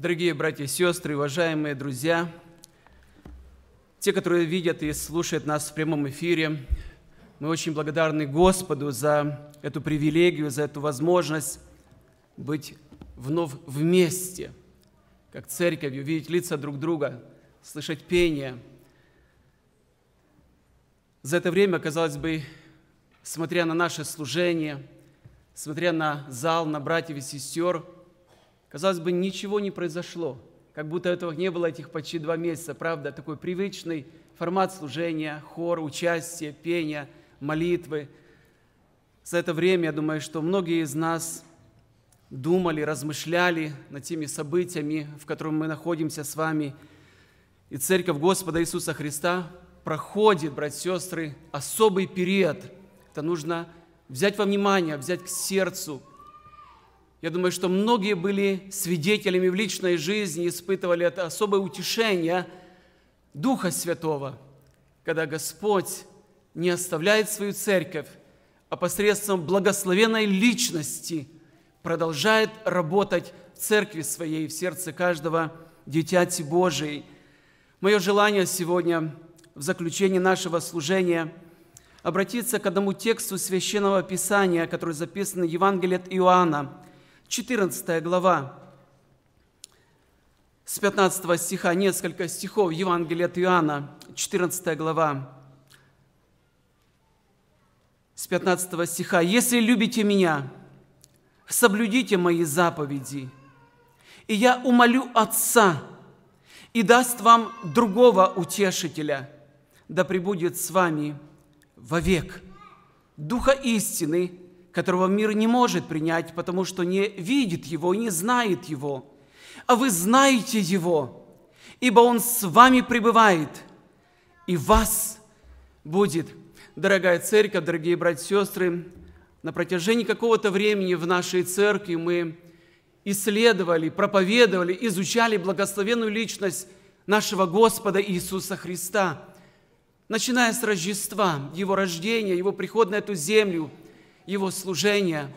Дорогие братья и сестры, уважаемые друзья, те, которые видят и слушают нас в прямом эфире, мы очень благодарны Господу за эту привилегию, за эту возможность быть вновь вместе, как церковью, видеть лица друг друга, слышать пение. За это время, казалось бы, смотря на наше служение, смотря на зал, на братьев и сестер – Казалось бы, ничего не произошло, как будто этого не было этих почти два месяца, правда, такой привычный формат служения, хор, участие, пение, молитвы. За это время, я думаю, что многие из нас думали, размышляли над теми событиями, в которых мы находимся с вами. И Церковь Господа Иисуса Христа проходит, братья и сестры, особый период. Это нужно взять во внимание, взять к сердцу, я думаю, что многие были свидетелями в личной жизни, испытывали это особое утешение Духа Святого, когда Господь не оставляет свою церковь, а посредством благословенной личности продолжает работать в церкви своей, в сердце каждого дитяти Божией. Мое желание сегодня в заключении нашего служения обратиться к одному тексту Священного Писания, который записан в Евангелии от Иоанна – 14 глава, с 15 стиха, несколько стихов Евангелия от Иоанна, 14 глава, с 15 стиха. «Если любите Меня, соблюдите Мои заповеди, и я умолю Отца, и даст вам другого утешителя, да пребудет с вами вовек, Духа истины, которого мир не может принять, потому что не видит его не знает его. А вы знаете его, ибо он с вами пребывает, и вас будет. Дорогая церковь, дорогие братья и сестры, на протяжении какого-то времени в нашей церкви мы исследовали, проповедовали, изучали благословенную личность нашего Господа Иисуса Христа, начиная с Рождества, Его рождения, Его прихода на эту землю – его служения.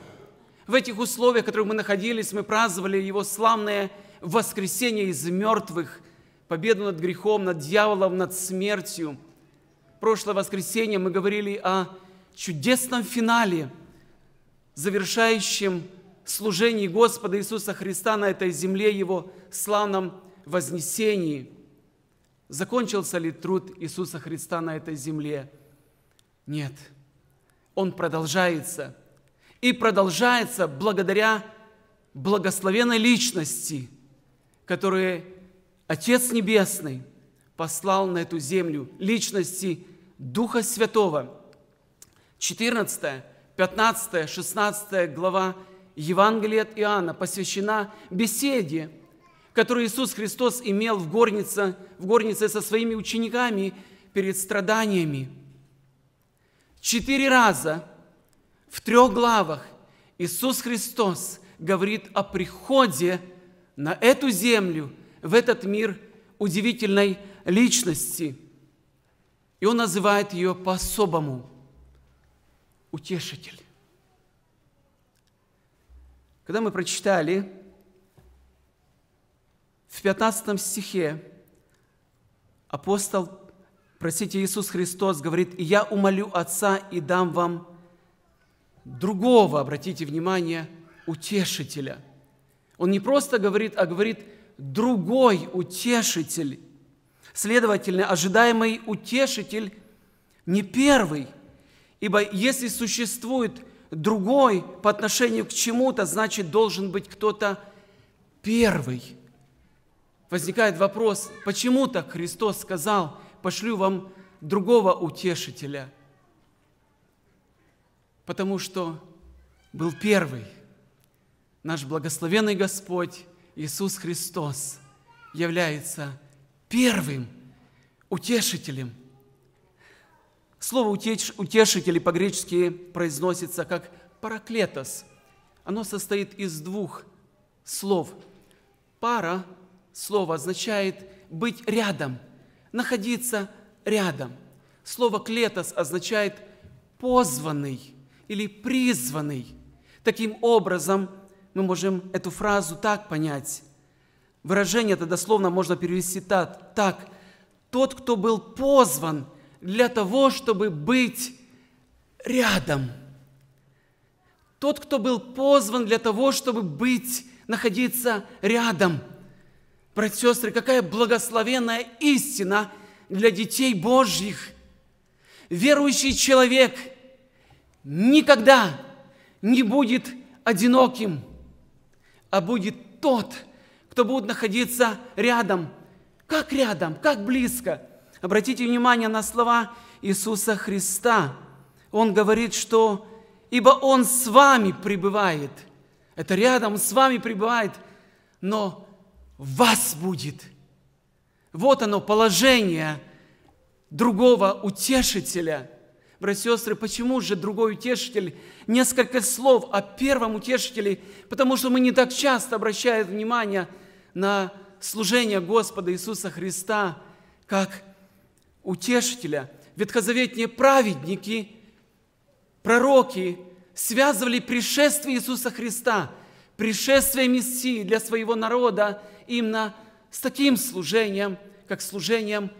В этих условиях, в которых мы находились, мы праздновали Его славное воскресение из мертвых, победу над грехом, над дьяволом, над смертью. Прошлое воскресенье мы говорили о чудесном финале, завершающем служении Господа Иисуса Христа на этой земле, Его славном вознесении. Закончился ли труд Иисуса Христа на этой земле? Нет – он продолжается. И продолжается благодаря благословенной личности, которую Отец Небесный послал на эту землю, личности Духа Святого. 14, 15, 16 глава Евангелия от Иоанна посвящена беседе, которую Иисус Христос имел в горнице, в горнице со своими учениками перед страданиями – Четыре раза в трех главах Иисус Христос говорит о приходе на эту землю, в этот мир удивительной личности. И Он называет ее по-особому – утешитель. Когда мы прочитали в 15 стихе, апостол Простите, Иисус Христос говорит, «Я умолю Отца и дам вам другого, обратите внимание, утешителя». Он не просто говорит, а говорит «другой утешитель». Следовательно, ожидаемый утешитель не первый, ибо если существует другой по отношению к чему-то, значит, должен быть кто-то первый. Возникает вопрос, почему так Христос сказал – пошлю вам другого утешителя, потому что был первый. Наш благословенный Господь Иисус Христос является первым утешителем. Слово утешитель по-гречески произносится как параклетос. Оно состоит из двух слов. Пара слово означает быть рядом – находиться рядом. Слово «клетос» означает «позванный» или «призванный». Таким образом, мы можем эту фразу так понять. Выражение это дословно можно перевести так. Тот, кто был позван для того, чтобы быть рядом. Тот, кто был позван для того, чтобы быть, находиться рядом. Братья и сестры, какая благословенная истина для детей Божьих. Верующий человек никогда не будет одиноким, а будет тот, кто будет находиться рядом. Как рядом, как близко. Обратите внимание на слова Иисуса Христа. Он говорит, что «Ибо Он с вами пребывает». Это рядом с вами пребывает, но вас будет. Вот оно, положение другого утешителя. Братья и сестры, почему же другой утешитель? Несколько слов о первом утешителе, потому что мы не так часто обращаем внимание – на служение Господа Иисуса Христа как утешителя. Ветхозаветные праведники, пророки связывали пришествие Иисуса Христа, пришествие Мессии для своего народа именно с таким служением, как служением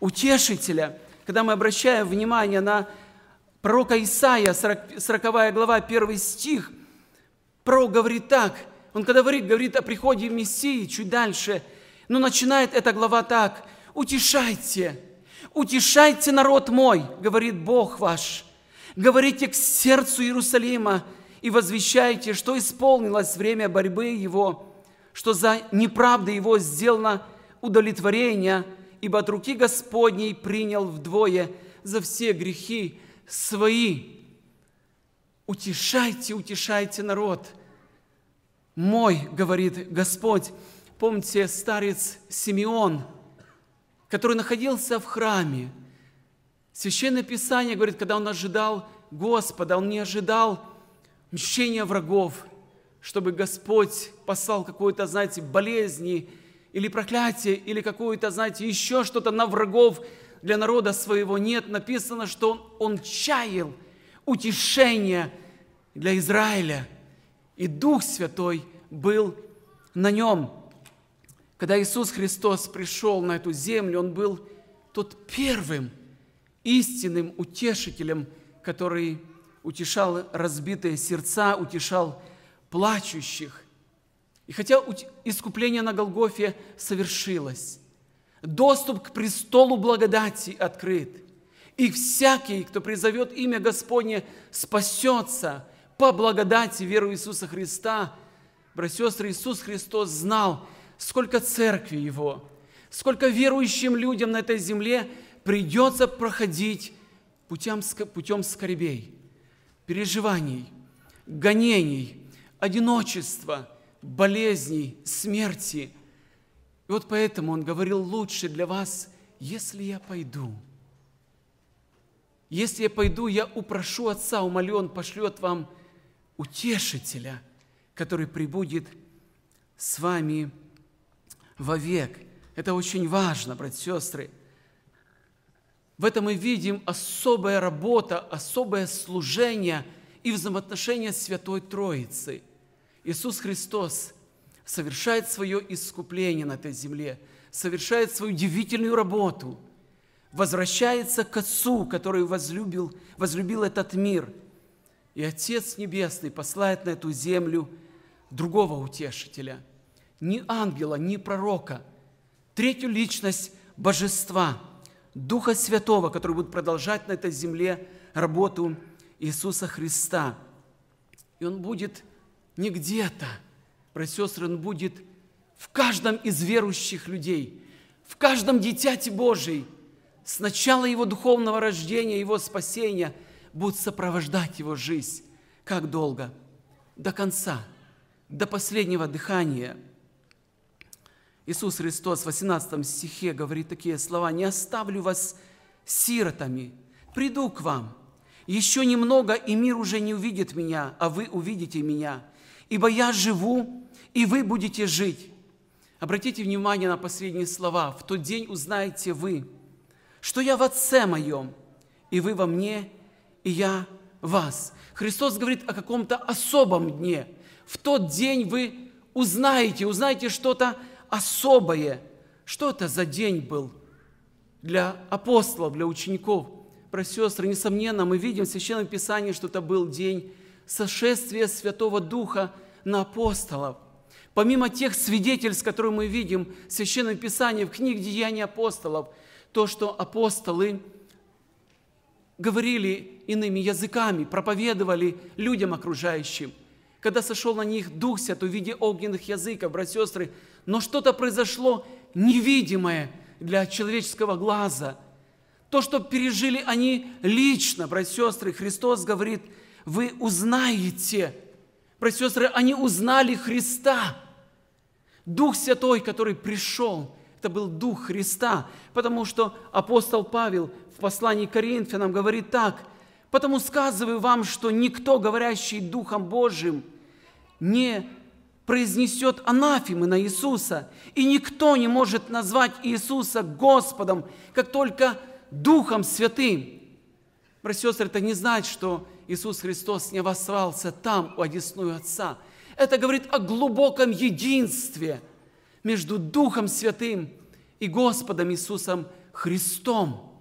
утешителя. Когда мы обращаем внимание на пророка Исаия, 40, 40 глава, 1 стих, пророк говорит так – он когда говорит, говорит о приходе Мессии чуть дальше, но начинает эта глава так. «Утешайте, утешайте народ мой, говорит Бог ваш, говорите к сердцу Иерусалима и возвещайте, что исполнилось время борьбы его, что за неправды его сделано удовлетворение, ибо от руки Господней принял вдвое за все грехи свои. Утешайте, утешайте народ – мой, говорит Господь. Помните старец Симеон, который находился в храме. Священное Писание говорит, когда он ожидал Господа, он не ожидал мщения врагов, чтобы Господь послал какую-то, знаете, болезни или проклятие, или какую-то, знаете, еще что-то на врагов для народа своего. Нет, написано, что он чаял утешение для Израиля – и Дух Святой был на нем. Когда Иисус Христос пришел на эту землю, Он был тот первым истинным утешителем, который утешал разбитые сердца, утешал плачущих. И хотя искупление на Голгофе совершилось, доступ к престолу благодати открыт, и всякий, кто призовет имя Господне, спасется – по благодати веру Иисуса Христа, братья и сестры, Иисус Христос знал, сколько церкви Его, сколько верующим людям на этой земле придется проходить путем, путем скорбей, переживаний, гонений, одиночества, болезней, смерти. И вот поэтому Он говорил, лучше для вас, если я пойду. Если я пойду, я упрошу Отца, умолю, Он пошлет вам утешителя, который прибудет с вами вовек. Это очень важно, братья и сестры. В этом мы видим особая работа, особое служение и взаимоотношения Святой Троицы. Иисус Христос совершает свое искупление на этой земле, совершает свою удивительную работу, возвращается к Отцу, который возлюбил, возлюбил этот мир – и Отец Небесный посылает на эту землю другого утешителя, ни ангела, ни пророка, третью личность Божества, Духа Святого, который будет продолжать на этой земле работу Иисуса Христа. И Он будет не где-то, братья сестры, Он будет в каждом из верующих людей, в каждом дитяте Божий, с начала Его духовного рождения, Его спасения – будут сопровождать его жизнь. Как долго? До конца, до последнего дыхания. Иисус Христос в 18 стихе говорит такие слова, «Не оставлю вас сиротами, приду к вам. Еще немного, и мир уже не увидит меня, а вы увидите меня. Ибо я живу, и вы будете жить». Обратите внимание на последние слова. «В тот день узнаете вы, что я в Отце моем, и вы во мне, и я вас. Христос говорит о каком-то особом дне. В тот день вы узнаете, узнаете что-то особое. Что это за день был для апостолов, для учеников? И сестры, несомненно, мы видим в Священном Писании, что это был день сошествия Святого Духа на апостолов. Помимо тех свидетельств, которые мы видим в Священном Писании, в книге Деяний апостолов, то, что апостолы говорили иными языками, проповедовали людям окружающим. Когда сошел на них Дух Святой в виде огненных языков, братья сестры, но что-то произошло невидимое для человеческого глаза. То, что пережили они лично, братья и сестры, Христос говорит, вы узнаете. Братья и сестры, они узнали Христа. Дух Святой, который пришел, это был Дух Христа, потому что апостол Павел в послании к Коринфянам говорит так, «Потому сказываю вам, что никто, говорящий Духом Божьим, не произнесет анафимы на Иисуса, и никто не может назвать Иисуса Господом, как только Духом Святым». Братья сестры, это не значит, что Иисус Христос не обосрался там, у одесную Отца. Это говорит о глубоком единстве – между Духом Святым и Господом Иисусом Христом,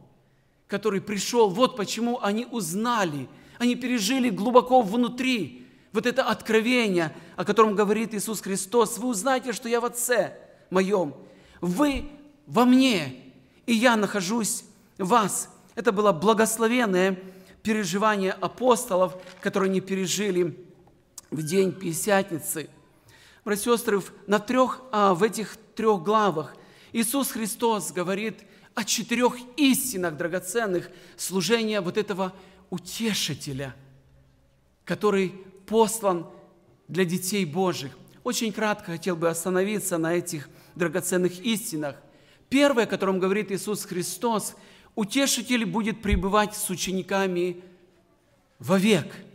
который пришел. Вот почему они узнали, они пережили глубоко внутри вот это откровение, о котором говорит Иисус Христос. Вы узнаете, что я в Отце моем, вы во мне, и я нахожусь в вас. Это было благословенное переживание апостолов, которые они пережили в день Пятидесятницы – братья и сестры, на трех, а, в этих трех главах Иисус Христос говорит о четырех истинах драгоценных служения вот этого утешителя, который послан для детей Божьих. Очень кратко хотел бы остановиться на этих драгоценных истинах. Первое, о котором говорит Иисус Христос, утешитель будет пребывать с учениками вовек –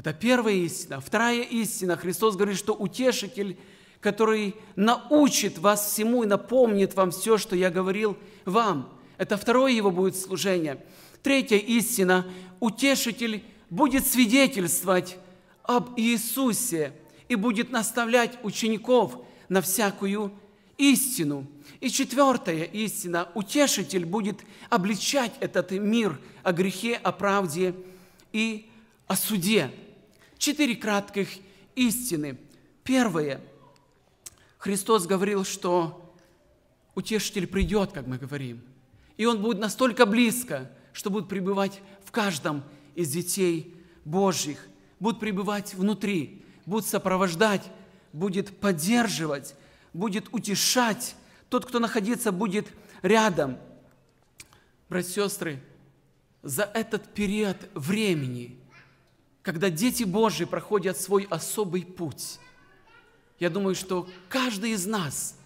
это первая истина. Вторая истина. Христос говорит, что утешитель, который научит вас всему и напомнит вам все, что я говорил вам. Это второе его будет служение. Третья истина. Утешитель будет свидетельствовать об Иисусе и будет наставлять учеников на всякую истину. И четвертая истина. Утешитель будет обличать этот мир о грехе, о правде и о суде четыре кратких истины. Первое. Христос говорил, что утешитель придет, как мы говорим, и он будет настолько близко, что будет пребывать в каждом из детей Божьих, будет пребывать внутри, будет сопровождать, будет поддерживать, будет утешать. Тот, кто находится, будет рядом. Братья и сестры, за этот период времени – когда дети Божьи проходят свой особый путь, я думаю, что каждый из нас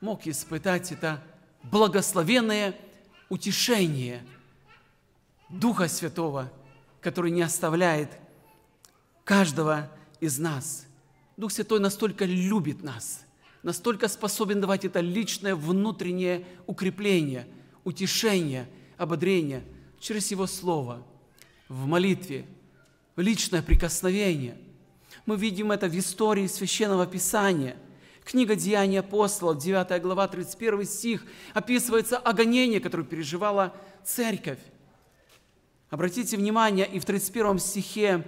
мог испытать это благословенное утешение Духа Святого, который не оставляет каждого из нас. Дух Святой настолько любит нас, настолько способен давать это личное внутреннее укрепление, утешение, ободрение через Его Слово, в молитве, личное прикосновение. Мы видим это в истории Священного Писания. Книга Деяний апостолов, 9 глава, 31 стих, описывается о которое переживала церковь. Обратите внимание, и в 31 стихе,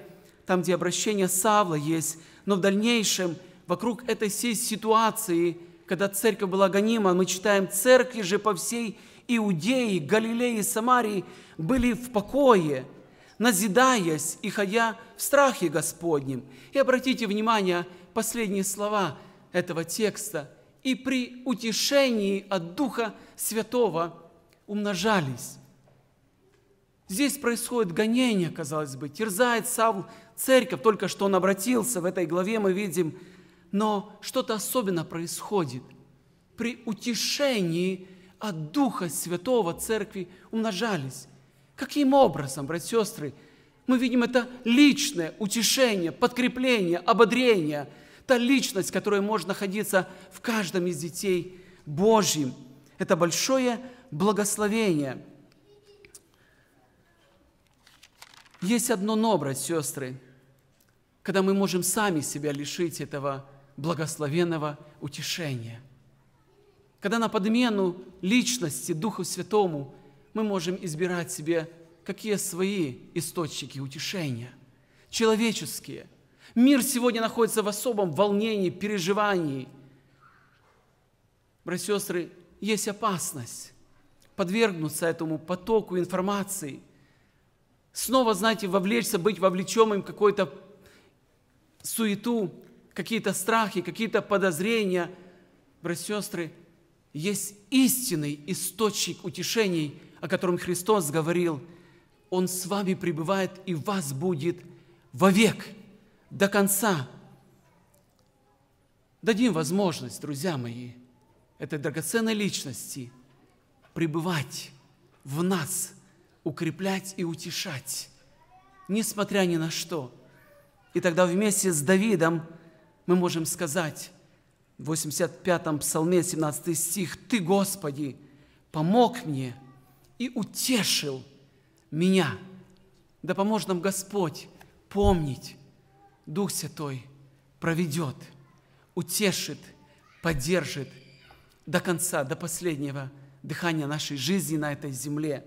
там, где обращение Савла есть, но в дальнейшем, вокруг этой всей ситуации, когда церковь была гонима, мы читаем, церкви же по всей Иудеи, Галилеи Самарии были в покое – назидаясь и ходя в страхе Господнем. И обратите внимание, последние слова этого текста. «И при утешении от Духа Святого умножались». Здесь происходит гонение, казалось бы, терзает Савл церковь, только что он обратился, в этой главе мы видим, но что-то особенно происходит. При утешении от Духа Святого церкви умножались. Каким образом, братья и сестры, мы видим это личное утешение, подкрепление, ободрение, та личность, которая может находиться в каждом из детей Божьим. Это большое благословение. Есть одно но, братья и сестры, когда мы можем сами себя лишить этого благословенного утешения. когда на подмену личности Духу Святому мы можем избирать себе какие свои источники утешения, человеческие. Мир сегодня находится в особом волнении, переживании. Братья и сестры, есть опасность подвергнуться этому потоку информации, снова, знаете, вовлечься, быть вовлеченным в какую-то суету, какие-то страхи, какие-то подозрения. Братья и сестры, есть истинный источник утешений, о котором Христос говорил. Он с вами пребывает и вас будет вовек, до конца. Дадим возможность, друзья мои, этой драгоценной личности – пребывать в нас, укреплять и утешать, несмотря ни на что. И тогда вместе с Давидом мы можем сказать в 85-м псалме, 17 стих, «Ты, Господи, помог мне и утешил меня». Да поможет нам Господь помнить, Дух Святой проведет, утешит, поддержит до конца, до последнего – дыхание нашей жизни на этой земле.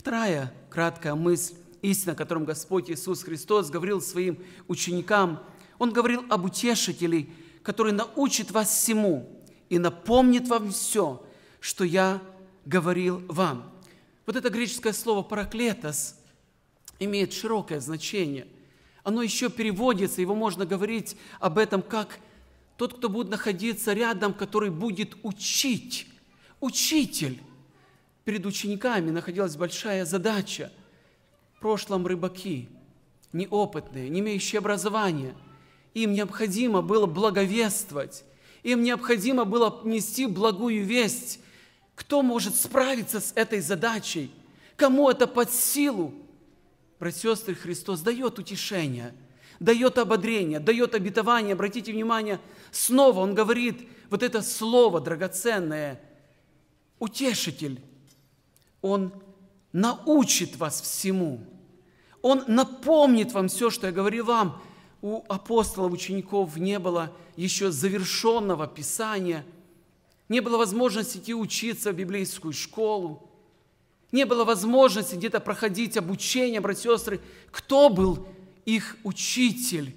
Вторая краткая мысль, истина, о котором Господь Иисус Христос говорил своим ученикам, Он говорил об утешителе, который научит вас всему и напомнит вам все, что я говорил вам. Вот это греческое слово «параклетос» имеет широкое значение. Оно еще переводится, его можно говорить об этом как тот, кто будет находиться рядом, который будет учить учитель. Перед учениками находилась большая задача. В прошлом рыбаки, неопытные, не имеющие образования, им необходимо было благовествовать, им необходимо было нести благую весть. Кто может справиться с этой задачей? Кому это под силу? Братья Христос дает утешение, дает ободрение, дает обетование. Обратите внимание, снова Он говорит вот это слово драгоценное – утешитель. Он научит вас всему. Он напомнит вам все, что я говорил вам. У апостолов, учеников не было еще завершенного Писания, не было возможности идти учиться в библейскую школу, не было возможности где-то проходить обучение, братья и сестры. Кто был их учитель?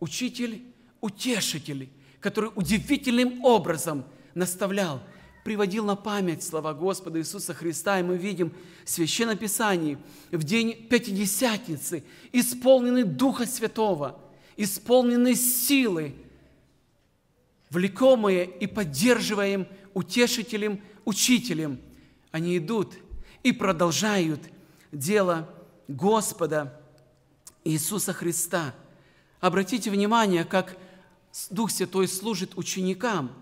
Учитель, утешитель, который удивительным образом наставлял – приводил на память слова Господа Иисуса Христа, и мы видим в Священном Писании в день Пятидесятницы, исполненный Духа Святого, исполненный силы, влекомые и поддерживаем утешителем, учителем. Они идут и продолжают дело Господа Иисуса Христа. Обратите внимание, как Дух Святой служит ученикам –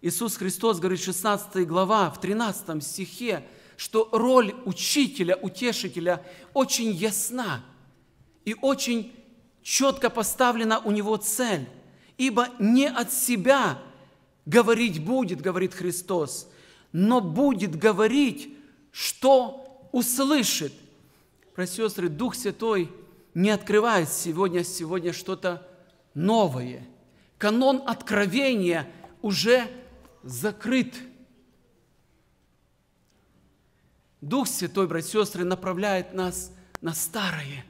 Иисус Христос говорит, 16 глава, в 13 стихе, что роль учителя, утешителя очень ясна и очень четко поставлена у него цель. Ибо не от себя говорить будет, говорит Христос, но будет говорить, что услышит. Братья сестры, Дух Святой не открывает сегодня, сегодня что-то новое. Канон откровения уже закрыт. Дух Святой, братья и сестры, направляет нас на старое,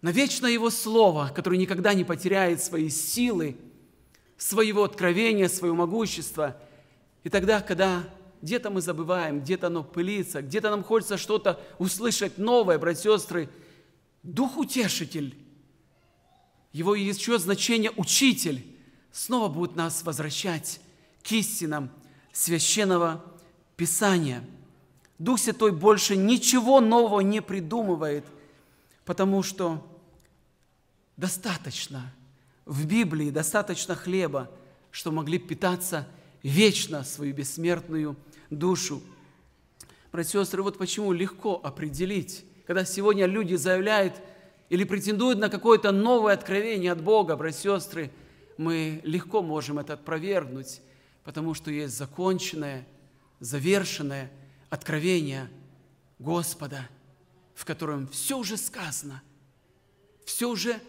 на вечное Его Слово, которое никогда не потеряет свои силы, своего откровения, своего могущества. И тогда, когда где-то мы забываем, где-то оно пылится, где-то нам хочется что-то услышать новое, братья и сестры, Дух Утешитель, его еще значение Учитель, снова будет нас возвращать к истинам священного Писания. Дух Святой больше ничего нового не придумывает, потому что достаточно в Библии, достаточно хлеба, что могли питаться вечно свою бессмертную душу. Братья и сестры, вот почему легко определить, когда сегодня люди заявляют или претендуют на какое-то новое откровение от Бога, братья и сестры, мы легко можем это опровергнуть потому что есть законченное, завершенное откровение Господа, в котором все уже сказано, все уже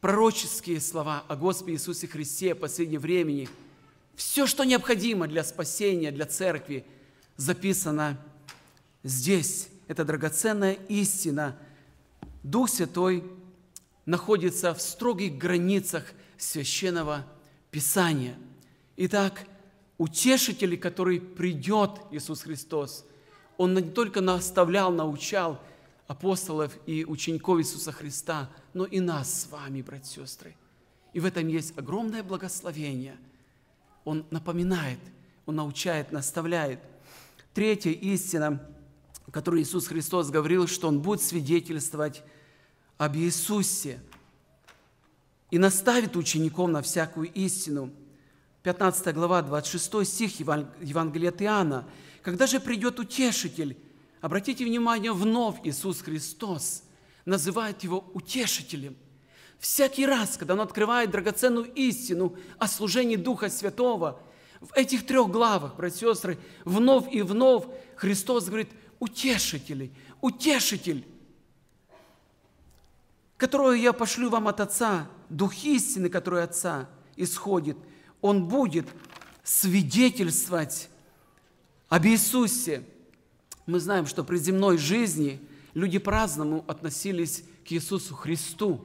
пророческие слова о Господе Иисусе Христе в последнем времени Все, что необходимо для спасения, для церкви, записано здесь. Это драгоценная истина. Дух Святой находится в строгих границах священного Писания. Итак, утешитель, который придет, Иисус Христос, Он не только наставлял, научал апостолов и учеников Иисуса Христа, но и нас с вами, братья и сестры. И в этом есть огромное благословение. Он напоминает, Он научает, наставляет. Третья истина, которую Иисус Христос говорил, что Он будет свидетельствовать об Иисусе и наставит учеников на всякую истину. 15 глава, 26 стих Евангелия от Иоанна. «Когда же придет Утешитель, обратите внимание, вновь Иисус Христос называет его Утешителем. Всякий раз, когда Он открывает драгоценную истину о служении Духа Святого, в этих трех главах, братья и сестры, вновь и вновь Христос говорит, утешитель, утешитель которую я пошлю вам от Отца, Дух истины, который от Отца исходит, Он будет свидетельствовать об Иисусе. Мы знаем, что при земной жизни люди по-разному относились к Иисусу Христу.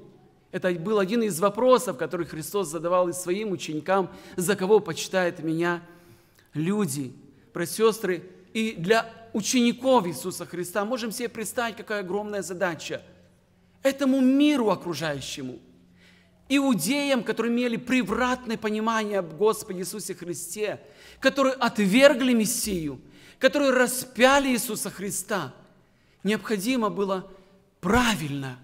Это был один из вопросов, который Христос задавал и своим ученикам, за кого почитают меня люди, и сестры. И для учеников Иисуса Христа можем себе представить, какая огромная задача – этому миру окружающему. Иудеям, которые имели превратное понимание об Господе Иисусе Христе, которые отвергли Мессию, которые распяли Иисуса Христа, необходимо было правильно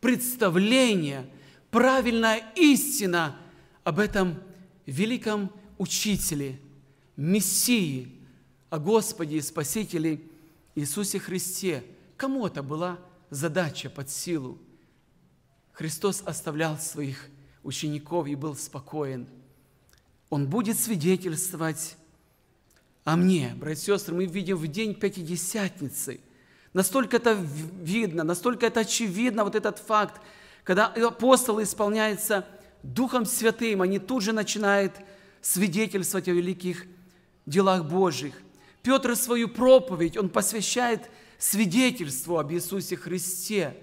представление, правильная истина об этом великом учителе, Мессии, о Господе и Спасителе Иисусе Христе. Кому это была задача под силу. Христос оставлял своих учеников и был спокоен. Он будет свидетельствовать о мне. Братья и сестры, мы видим в день Пятидесятницы. Настолько это видно, настолько это очевидно, вот этот факт, когда апостолы исполняются Духом Святым, они тут же начинают свидетельствовать о великих делах Божьих. Петр свою проповедь, он посвящает свидетельству об Иисусе Христе.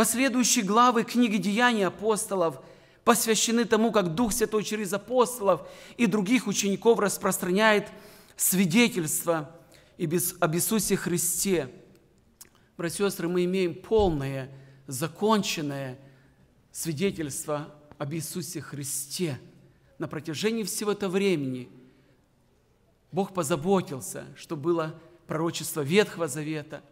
Последующие главы книги «Деяний апостолов» посвящены тому, как Дух Святой через апостолов и других учеников распространяет свидетельство об Иисусе Христе. Братья и сестры, мы имеем полное, законченное свидетельство об Иисусе Христе. На протяжении всего этого времени Бог позаботился, что было пророчества Ветхого Завета.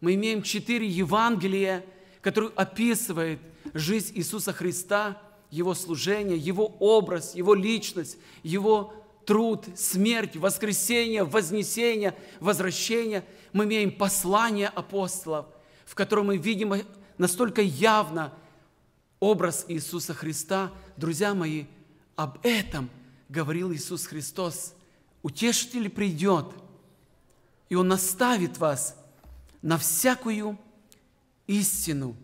Мы имеем четыре Евангелия, которые описывают жизнь Иисуса Христа, Его служение, Его образ, Его личность, Его труд, смерть, воскресение, вознесение, возвращение. Мы имеем послание апостолов, в котором мы видим настолько явно образ Иисуса Христа. Друзья мои, об этом говорил Иисус Христос. Утешитель придет – и Он наставит вас на всякую истину.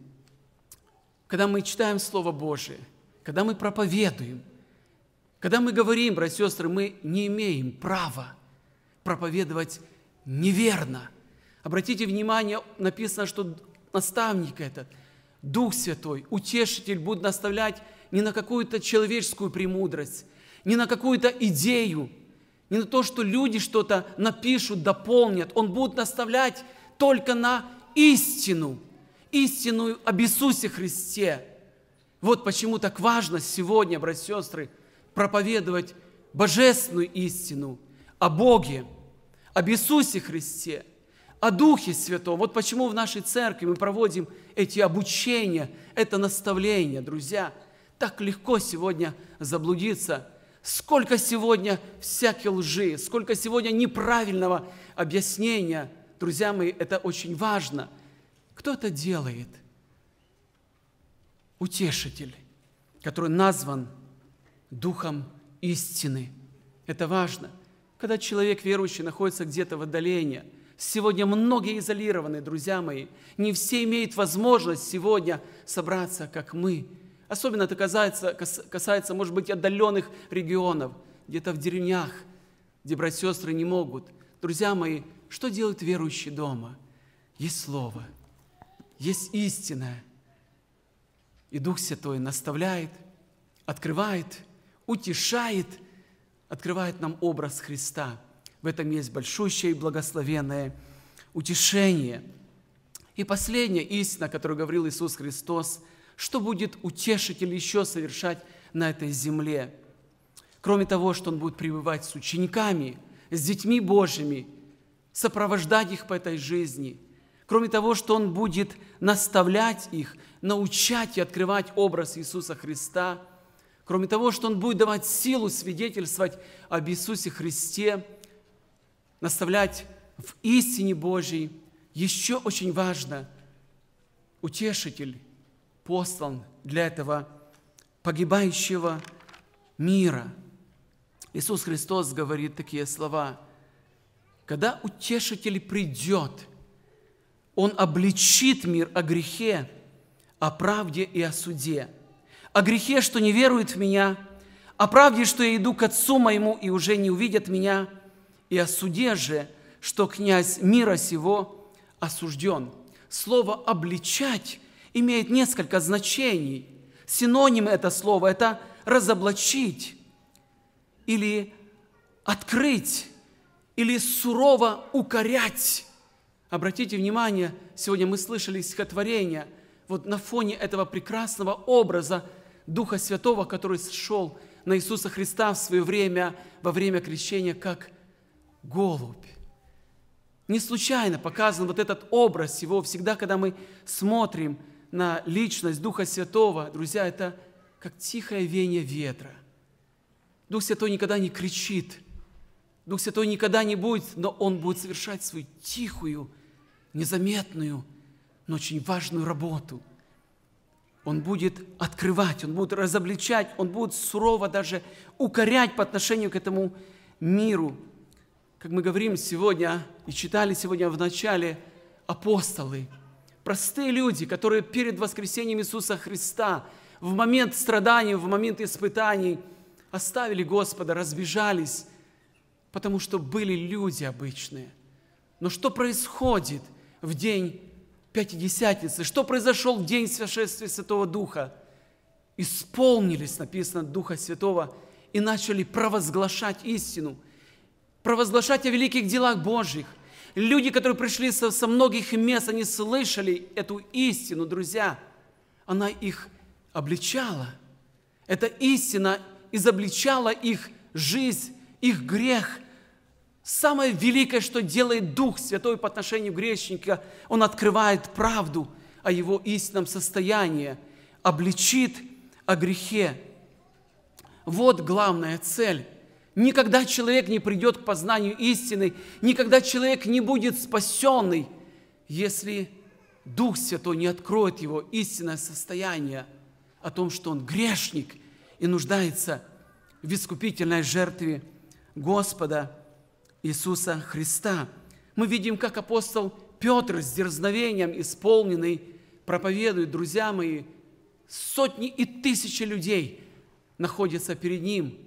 Когда мы читаем Слово Божие, когда мы проповедуем, когда мы говорим, братья и сестры, мы не имеем права проповедовать неверно. Обратите внимание, написано, что наставник этот, Дух Святой, Утешитель будет наставлять не на какую-то человеческую премудрость, не на какую-то идею, не на то, что люди что-то напишут, дополнят. Он будет наставлять только на истину, истину об Иисусе Христе. Вот почему так важно сегодня, братья и сестры, проповедовать божественную истину о Боге, об Иисусе Христе, о Духе Святом. Вот почему в нашей церкви мы проводим эти обучения, это наставление, друзья. Так легко сегодня заблудиться – Сколько сегодня всякой лжи, сколько сегодня неправильного объяснения. Друзья мои, это очень важно. Кто это делает? Утешитель, который назван Духом истины. Это важно. Когда человек верующий находится где-то в отдалении, сегодня многие изолированы, друзья мои, не все имеют возможность сегодня собраться, как мы – Особенно это касается, касается, может быть, отдаленных регионов. где-то в деревнях, где братья сестры не могут. Друзья мои, что делают верующие дома? Есть Слово, есть истинное. И Дух Святой наставляет, открывает, утешает, открывает нам образ Христа. В этом есть большущее и благословенное утешение. И последняя истина, которую говорил Иисус Христос, что будет утешитель еще совершать на этой земле. Кроме того, что Он будет пребывать с учениками, с детьми Божьими, сопровождать их по этой жизни. Кроме того, что Он будет наставлять их, научать и открывать образ Иисуса Христа. Кроме того, что Он будет давать силу свидетельствовать об Иисусе Христе, наставлять в истине Божьей. Еще очень важно, утешитель послан для этого погибающего мира. Иисус Христос говорит такие слова. Когда утешитель придет, он обличит мир о грехе, о правде и о суде. О грехе, что не верует в меня, о правде, что я иду к Отцу моему и уже не увидят меня, и о суде же, что князь мира сего осужден. Слово «обличать» имеет несколько значений. Синоним это слово – это разоблачить или открыть, или сурово укорять. Обратите внимание, сегодня мы слышали стихотворение, вот на фоне этого прекрасного образа Духа Святого, который сошел на Иисуса Христа в свое время, во время крещения, как голубь. Не случайно показан вот этот образ его. Всегда, когда мы смотрим на личность Духа Святого, друзья, это как тихое веяние ветра. Дух Святой никогда не кричит. Дух Святой никогда не будет, но Он будет совершать свою тихую, незаметную, но очень важную работу. Он будет открывать, Он будет разобличать, Он будет сурово даже укорять по отношению к этому миру – как мы говорим сегодня и читали сегодня в начале, апостолы, простые люди, которые перед воскресением Иисуса Христа в момент страданий, в момент испытаний оставили Господа, разбежались, потому что были люди обычные. Но что происходит в день Пятидесятницы? Что произошел в день сошествия Святого Духа? Исполнились, написано, Духа Святого и начали провозглашать истину – провозглашать о великих делах Божьих. Люди, которые пришли со, со многих мест, они слышали эту истину, друзья. Она их обличала. Эта истина изобличала их жизнь, их грех. Самое великое, что делает Дух Святой по отношению к грешника, Он открывает правду о его истинном состоянии, обличит о грехе. Вот главная цель Никогда человек не придет к познанию истины, никогда человек не будет спасенный, если Дух Святой не откроет его истинное состояние о том, что он грешник и нуждается в искупительной жертве Господа Иисуса Христа. Мы видим, как апостол Петр с дерзновением исполненный проповедует, друзья мои, сотни и тысячи людей находятся перед ним –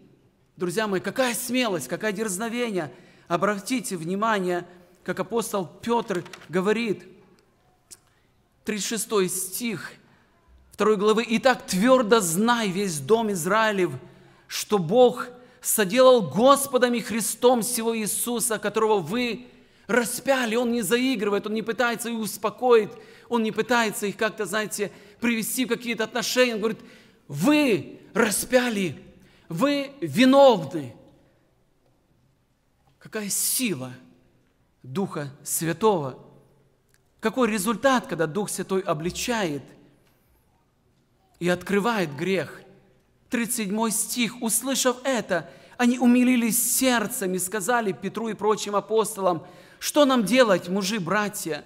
Друзья мои, какая смелость, какое дерзновение. Обратите внимание, как апостол Петр говорит, 36 стих 2 главы. «Итак, твердо знай весь дом Израилев, что Бог соделал Господом и Христом всего Иисуса, которого вы распяли. Он не заигрывает, Он не пытается их успокоить, Он не пытается их как-то, знаете, привести в какие-то отношения. Он говорит, вы распяли вы виновны. Какая сила Духа Святого. Какой результат, когда Дух Святой обличает и открывает грех. 37 стих. Услышав это, они умилились сердцем и сказали Петру и прочим апостолам, что нам делать, мужи, братья?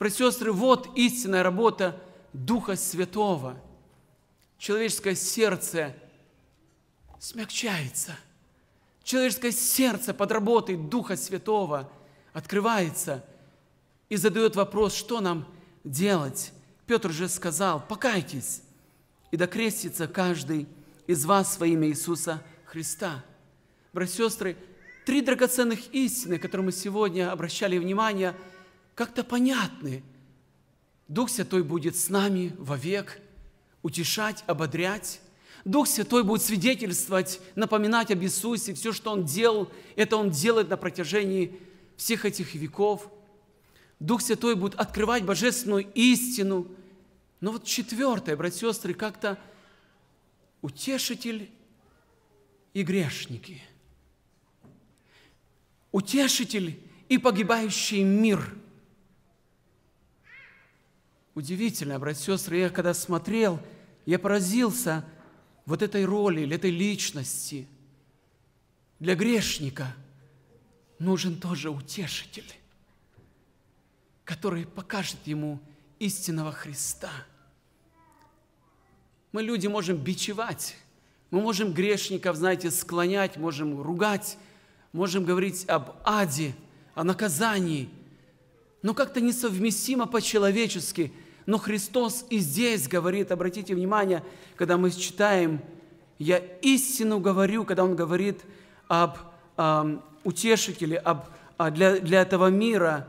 Сестры, вот истинная работа Духа Святого. Человеческое сердце – смягчается. Человеческое сердце под работой Духа Святого открывается и задает вопрос, что нам делать. Петр же сказал, покайтесь, и докрестится каждый из вас во имя Иисуса Христа. братья и сестры, три драгоценных истины, которые мы сегодня обращали внимание, как-то понятны. Дух Святой будет с нами вовек, утешать, ободрять. Дух Святой будет свидетельствовать, напоминать об Иисусе. Все, что Он делал, это Он делает на протяжении всех этих веков. Дух Святой будет открывать божественную истину. Но вот четвертое, братья и сестры, как-то утешитель и грешники. Утешитель и погибающий мир. Удивительно, братья и сестры, я когда смотрел, я поразился вот этой роли, этой личности. Для грешника нужен тоже утешитель, который покажет ему истинного Христа. Мы, люди, можем бичевать, мы можем грешников, знаете, склонять, можем ругать, можем говорить об аде, о наказании, но как-то несовместимо по-человечески. Но Христос и здесь говорит, обратите внимание, когда мы читаем, «Я истину говорю», когда Он говорит об э, утешителе, об, а для, для этого мира,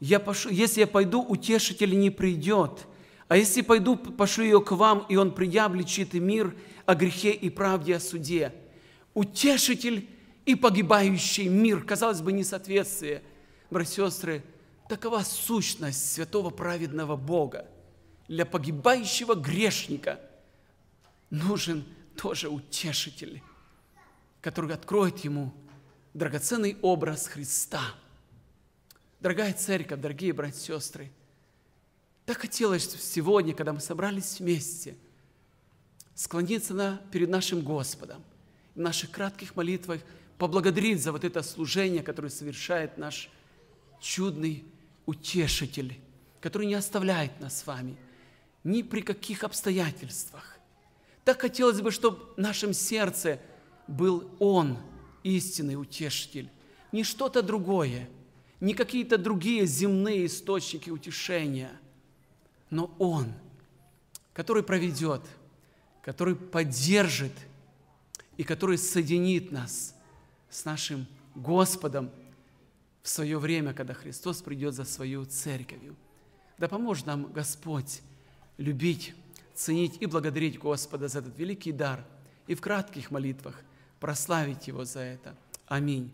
я пошу, если я пойду, утешитель не придет. А если пойду, пошлю ее к вам, и он придя, обличит и мир – о грехе и правде о суде. Утешитель и погибающий мир. Казалось бы, несоответствие. Братья и сестры, такова сущность святого праведного Бога. Для погибающего грешника нужен тоже утешитель, который откроет ему драгоценный образ Христа. Дорогая церковь, дорогие братья и сестры, так хотелось сегодня, когда мы собрались вместе – склониться на, перед нашим Господом, в наших кратких молитвах поблагодарить за вот это служение, которое совершает наш чудный утешитель, который не оставляет нас с вами ни при каких обстоятельствах. Так хотелось бы, чтобы в нашем сердце был Он, истинный утешитель, не что-то другое, не какие-то другие земные источники утешения, но Он, который проведет – который поддержит и который соединит нас с нашим Господом в свое время, когда Христос придет за свою церковью. Да поможет нам Господь любить, ценить и благодарить Господа за этот великий дар и в кратких молитвах прославить Его за это. Аминь.